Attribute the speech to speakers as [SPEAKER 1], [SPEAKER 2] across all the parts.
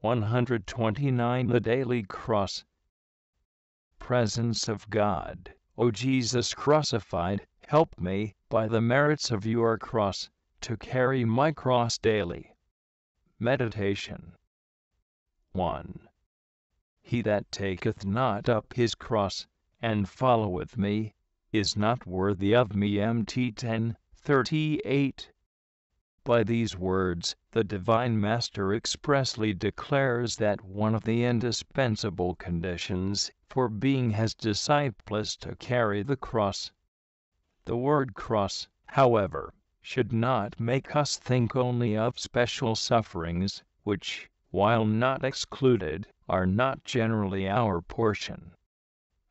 [SPEAKER 1] 129 The Daily Cross Presence of God, O Jesus crucified, help me, by the merits of your cross, to carry my cross daily. Meditation 1. He that taketh not up his cross, and followeth me, is not worthy of me. MT 10, 38. By these words, the Divine Master expressly declares that one of the indispensable conditions for being his disciple is to carry the cross. The word cross, however, should not make us think only of special sufferings, which, while not excluded, are not generally our portion.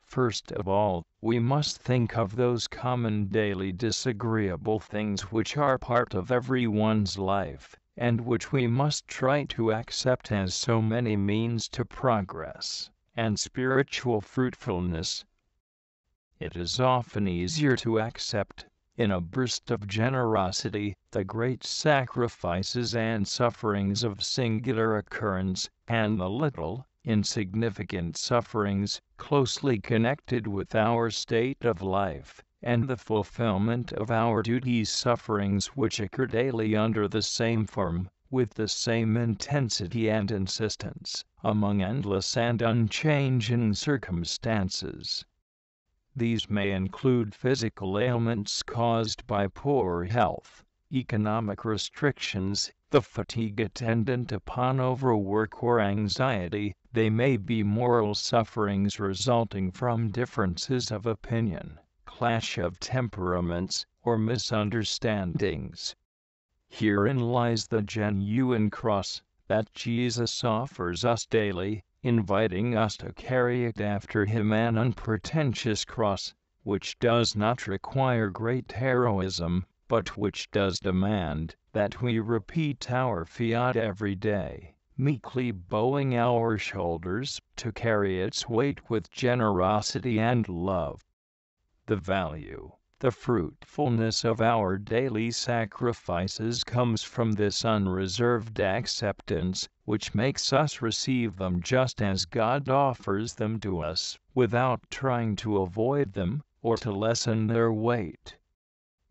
[SPEAKER 1] First of all, we must think of those common daily disagreeable things which are part of every one's life, and which we must try to accept as so many means to progress and spiritual fruitfulness. It is often easier to accept, in a burst of generosity, the great sacrifices and sufferings of singular occurrence, and the little, insignificant sufferings closely connected with our state of life and the fulfillment of our duties sufferings which occur daily under the same form, with the same intensity and insistence, among endless and unchanging circumstances. These may include physical ailments caused by poor health, economic restrictions, the fatigue attendant upon overwork or anxiety, they may be moral sufferings resulting from differences of opinion, clash of temperaments, or misunderstandings. Herein lies the genuine cross that Jesus offers us daily, inviting us to carry it after him an unpretentious cross, which does not require great heroism, but which does demand that we repeat our fiat every day meekly bowing our shoulders to carry its weight with generosity and love. The value, the fruitfulness of our daily sacrifices comes from this unreserved acceptance, which makes us receive them just as God offers them to us, without trying to avoid them, or to lessen their weight.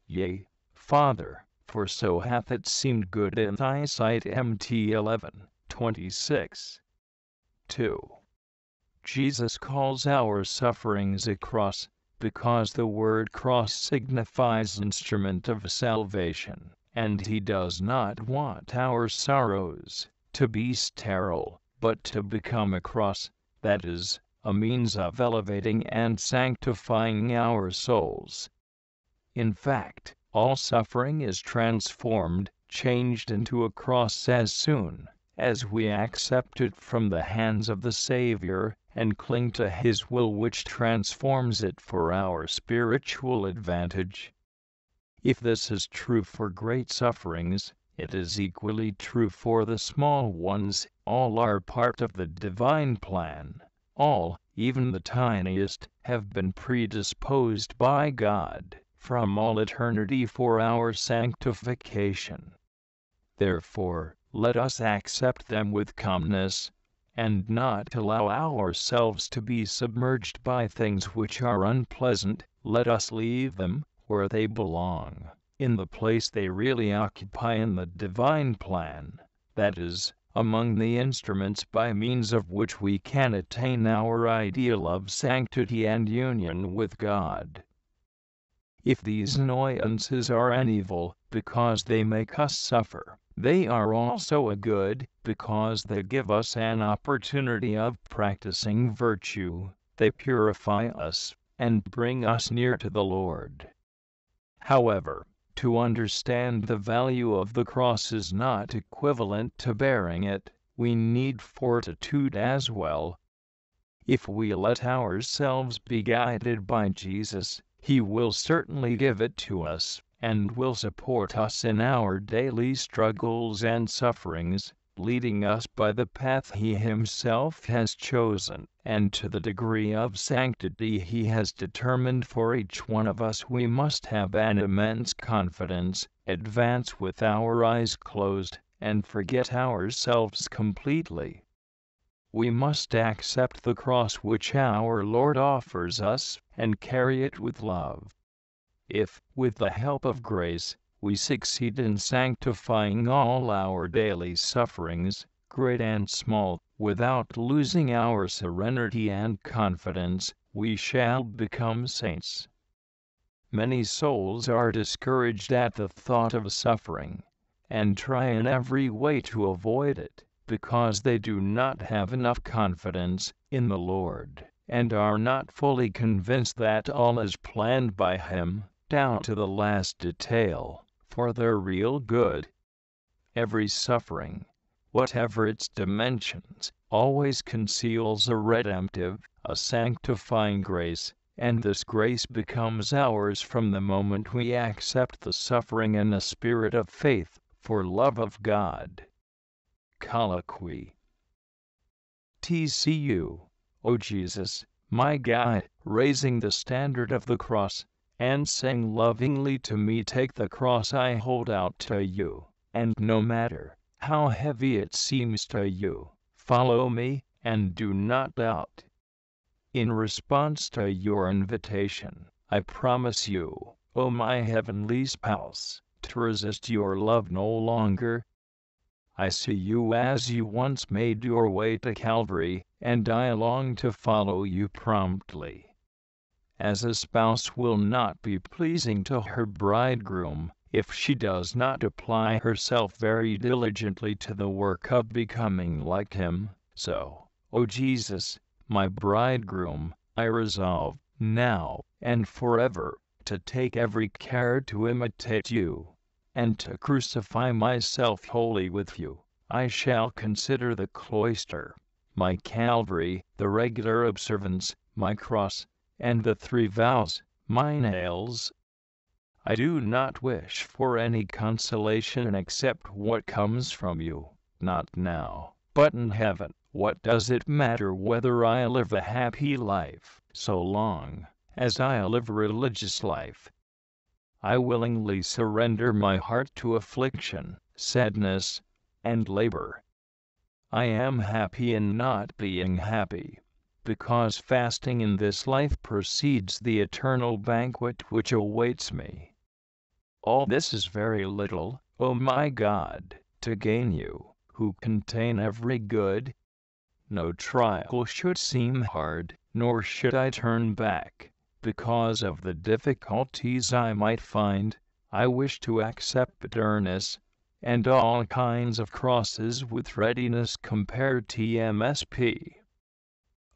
[SPEAKER 1] Yea, Father, for so hath it seemed good in thy sight. MT 11. 26. 2. Jesus calls our sufferings a cross, because the word cross signifies instrument of salvation, and he does not want our sorrows to be sterile, but to become a cross, that is, a means of elevating and sanctifying our souls. In fact, all suffering is transformed, changed into a cross as soon as we accept it from the hands of the Savior and cling to His will which transforms it for our spiritual advantage. If this is true for great sufferings, it is equally true for the small ones. All are part of the divine plan. All, even the tiniest, have been predisposed by God from all eternity for our sanctification. Therefore, let us accept them with calmness, and not allow ourselves to be submerged by things which are unpleasant, let us leave them where they belong, in the place they really occupy in the divine plan, that is, among the instruments by means of which we can attain our ideal of sanctity and union with God. If these annoyances are an evil, because they make us suffer, they are also a good, because they give us an opportunity of practicing virtue, they purify us, and bring us near to the Lord. However, to understand the value of the cross is not equivalent to bearing it, we need fortitude as well. If we let ourselves be guided by Jesus, He will certainly give it to us and will support us in our daily struggles and sufferings, leading us by the path He Himself has chosen, and to the degree of sanctity He has determined for each one of us. We must have an immense confidence, advance with our eyes closed, and forget ourselves completely, we must accept the cross which our Lord offers us and carry it with love. If, with the help of grace, we succeed in sanctifying all our daily sufferings, great and small, without losing our serenity and confidence, we shall become saints. Many souls are discouraged at the thought of suffering, and try in every way to avoid it, because they do not have enough confidence in the Lord, and are not fully convinced that all is planned by Him, down to the last detail, for their real good. Every suffering, whatever its dimensions, always conceals a redemptive, a sanctifying grace, and this grace becomes ours from the moment we accept the suffering in a spirit of faith, for love of God. Colloquy TCU, O Jesus, my God, raising the standard of the cross, and saying lovingly to me, Take the cross I hold out to you, and no matter how heavy it seems to you, follow me, and do not doubt. In response to your invitation, I promise you, O my heavenly spouse, to resist your love no longer. I see you as you once made your way to Calvary, and I long to follow you promptly. As a spouse will not be pleasing to her bridegroom if she does not apply herself very diligently to the work of becoming like him, so, O Jesus, my bridegroom, I resolve, now and forever, to take every care to imitate you, and to crucify myself wholly with you. I shall consider the cloister, my Calvary, the regular observance, my cross, and the three vows, my nails. I do not wish for any consolation except what comes from you, not now, but in heaven. What does it matter whether I live a happy life, so long as I live a religious life? I willingly surrender my heart to affliction, sadness, and labor. I am happy in not being happy, because fasting in this life precedes the eternal banquet which awaits me. All this is very little, O my God, to gain you, who contain every good, no trial should seem hard, nor should I turn back, because of the difficulties I might find. I wish to accept bitterness and all kinds of crosses with readiness compared TMSP.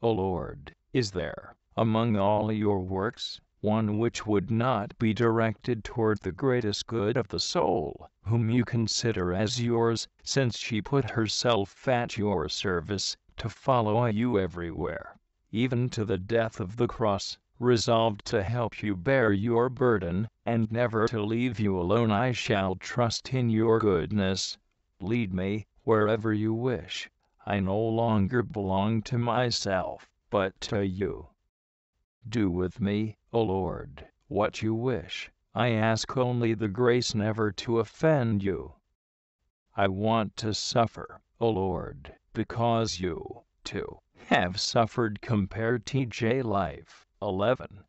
[SPEAKER 1] O Lord, is there, among all your works, one which would not be directed toward the greatest good of the soul, whom you consider as yours, since she put herself at your service, to follow you everywhere, even to the death of the cross, resolved to help you bear your burden, and never to leave you alone. I shall trust in your goodness. Lead me wherever you wish. I no longer belong to myself, but to you. Do with me, O Lord, what you wish. I ask only the grace never to offend you. I want to suffer, O Lord, because you, too, have suffered compared to TJ Life 11.